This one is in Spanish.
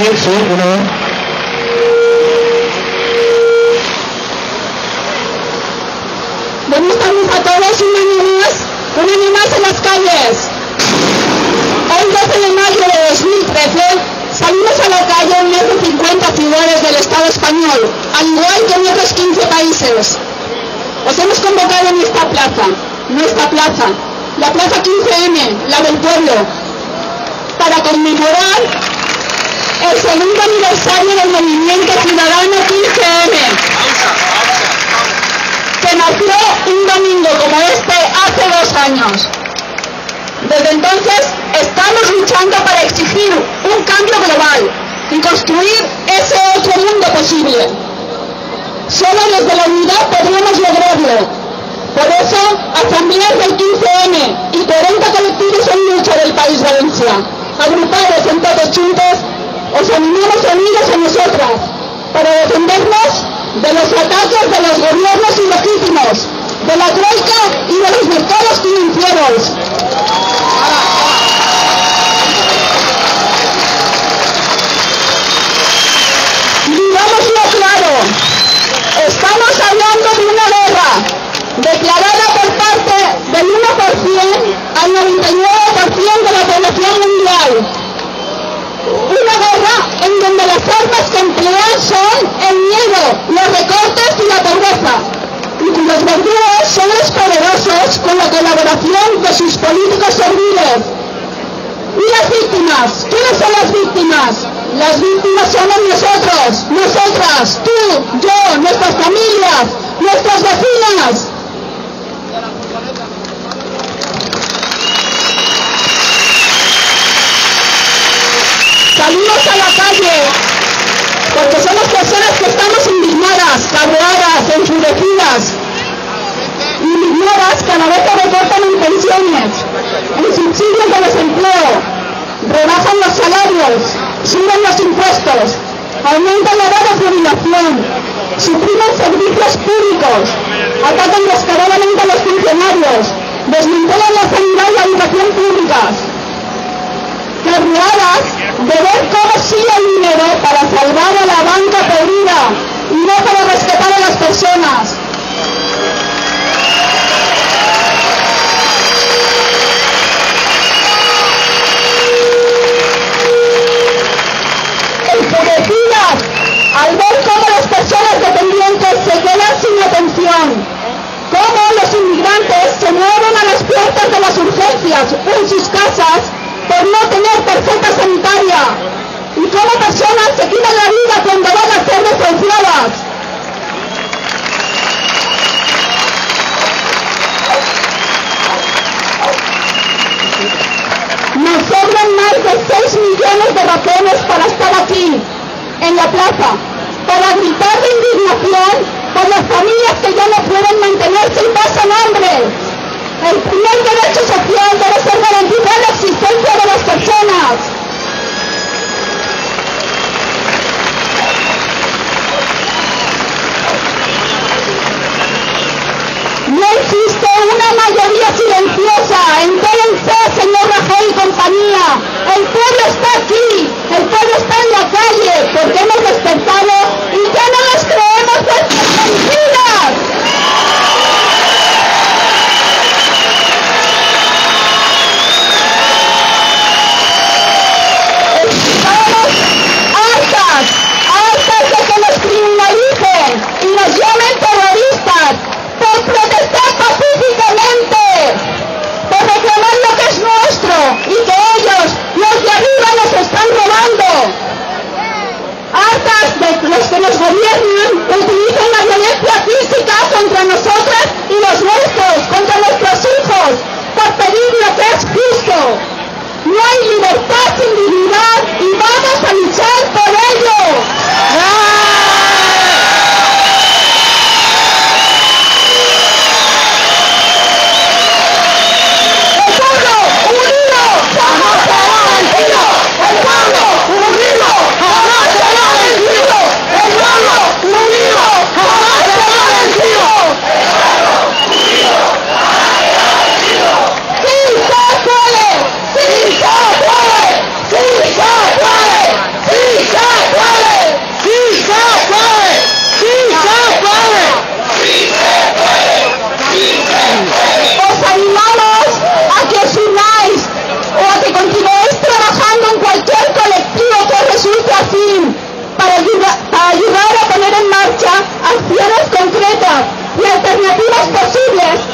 Sí, sí, tardes a todos, un año más, un año en las calles. Hoy 12 de mayo de 2013 salimos a la calle en más de 50 ciudades del Estado español, al igual que en otros 15 países. Os hemos convocado en esta plaza, nuestra plaza, la Plaza 15M, la del pueblo, para conmemorar el segundo aniversario del movimiento ciudadano 15M que nació un domingo como este hace dos años. Desde entonces estamos luchando para exigir un cambio global y construir ese otro mundo posible. Solo desde la unidad podremos lograrlo. Por eso, asambleas del 15M y 40 colectivos en lucha del país Valencia, agrupados en todos juntos, os animamos unidos a nosotras para defendernos de los ataques de los gobiernos ilegítimos, de la troika y de los mercados financieros. Digámoslo claro, estamos hablando de una guerra declarada por parte del 1% al 99% emplean son el miedo, los recortes y la pobreza, y cuyos verdugos son los poderosos con la colaboración de sus políticos serviles. ¿Y las víctimas? ¿Quiénes son las víctimas? Las víctimas somos nosotros, nosotras, tú, yo, nuestras familias, nuestras vecinas. Salimos a la calle porque somos personas que estamos indignadas, cabreadas, enfurecidas, indignadas cada vez que recortan en pensiones, en subsidios de desempleo, rebajan los salarios, suben los impuestos, aumentan la edad de jubilación, suprimen servicios públicos, atacan descaradamente a los funcionarios, desmantelan la sanidad y la educación públicas, cabreadas de ver cómo sigue el dinero para salvar a la banca podrida y no para personas. Enfurecidas al ver cómo las personas dependientes se quedan sin atención, cómo los inmigrantes se mueven a las puertas de las urgencias o en sus casas por no tener tarjeta sanitaria y cómo personas se quitan la vida cuando van a ser desahuciadas. Nos sobran más de 6 millones de razones para estar aquí, en la plaza, para gritar de indignación por las familias que ya no pueden mantenerse y pasan hambre. El primer derecho social debe ser garantizar la existencia de las personas. No existe una mayoría silenciosa. Entérense, señor Rajoy está aquí, el pueblo está en la calle, porque hemos despertado y ya no nos creemos despertado. los que nos gobiernan utilizan la violencia física contra nosotras y los nuestros, contra nuestros hijos, por pedir lo que es justo. No hay libertad sin dignidad y vamos a luchar por ello. alternativas posibles.